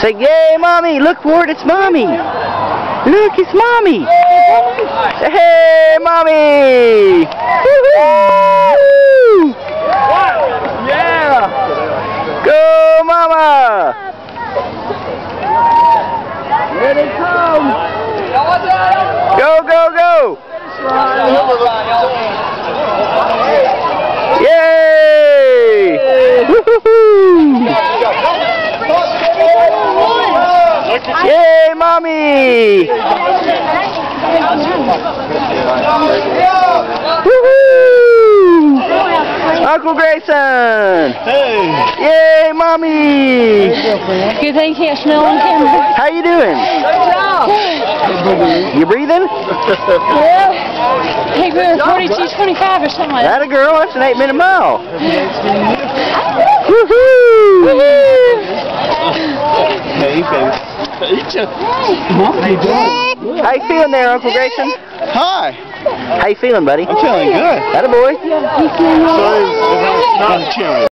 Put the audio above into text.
Say, yay, mommy! Look for it, it's mommy! Look, it's mommy! Hey, mommy! Woohoo! Yeah! Go, mama! Here it comes! Go, go, go! Yay, mommy! Woo-hoo! Uncle Grayson! Hey! Yay, mommy! Good thing you can't smell on camera. How you doing? You breathing? Yeah. Hey, we're 4225 or something like that. That a girl? That's an eight minute mile. Woohoo! Hey, baby. How you feeling there, Uncle Grayson? Hi! How you feeling, buddy? I'm feeling good. That a boy. Sorry, not a chair.